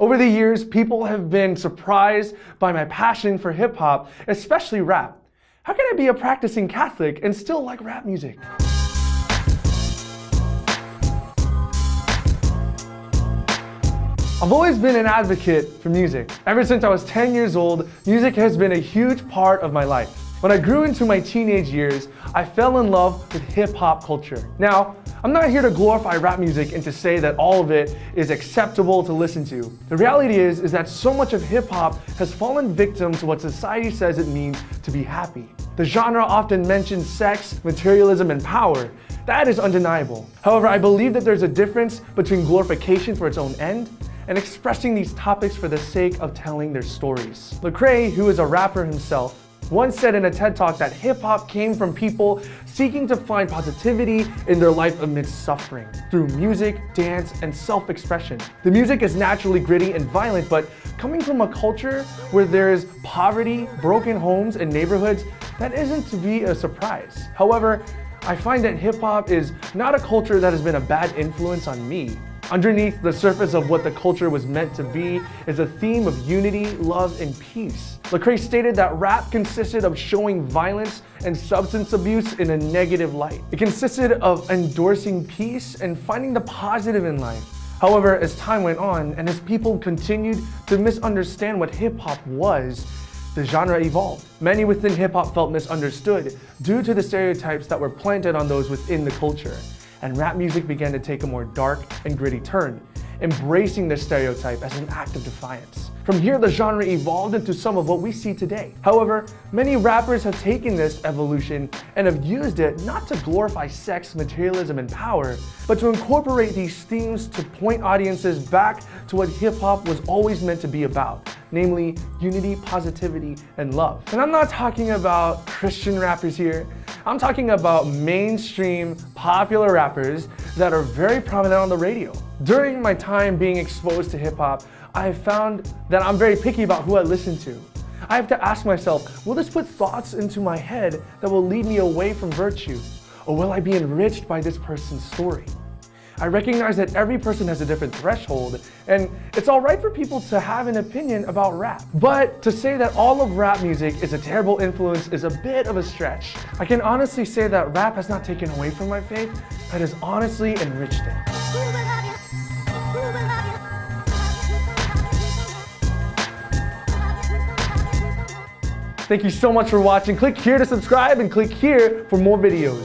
Over the years, people have been surprised by my passion for hip hop, especially rap. How can I be a practicing Catholic and still like rap music? I've always been an advocate for music. Ever since I was 10 years old, music has been a huge part of my life. When I grew into my teenage years, I fell in love with hip hop culture. Now, I'm not here to glorify rap music and to say that all of it is acceptable to listen to. The reality is, is that so much of hip hop has fallen victim to what society says it means to be happy. The genre often mentions sex, materialism, and power. That is undeniable. However, I believe that there's a difference between glorification for its own end and expressing these topics for the sake of telling their stories. Lecrae, who is a rapper himself, once said in a TED Talk that hip hop came from people seeking to find positivity in their life amidst suffering through music, dance, and self expression. The music is naturally gritty and violent, but coming from a culture where there is poverty, broken homes, and neighborhoods, that isn't to be a surprise. However, I find that hip hop is not a culture that has been a bad influence on me. Underneath the surface of what the culture was meant to be is a theme of unity, love, and peace. Lecrae stated that rap consisted of showing violence and substance abuse in a negative light. It consisted of endorsing peace and finding the positive in life. However, as time went on and as people continued to misunderstand what hip hop was, the genre evolved. Many within hip hop felt misunderstood due to the stereotypes that were planted on those within the culture and rap music began to take a more dark and gritty turn, embracing this stereotype as an act of defiance. From here, the genre evolved into some of what we see today. However, many rappers have taken this evolution and have used it not to glorify sex, materialism, and power, but to incorporate these themes to point audiences back to what hip hop was always meant to be about, namely unity, positivity, and love. And I'm not talking about Christian rappers here. I'm talking about mainstream popular rappers that are very prominent on the radio. During my time being exposed to hip hop, I found that I'm very picky about who I listen to. I have to ask myself, will this put thoughts into my head that will lead me away from virtue? Or will I be enriched by this person's story? I recognize that every person has a different threshold, and it's alright for people to have an opinion about rap. But to say that all of rap music is a terrible influence is a bit of a stretch. I can honestly say that rap has not taken away from my faith, but has honestly enriched it. Thank you so much for watching. Click here to subscribe and click here for more videos.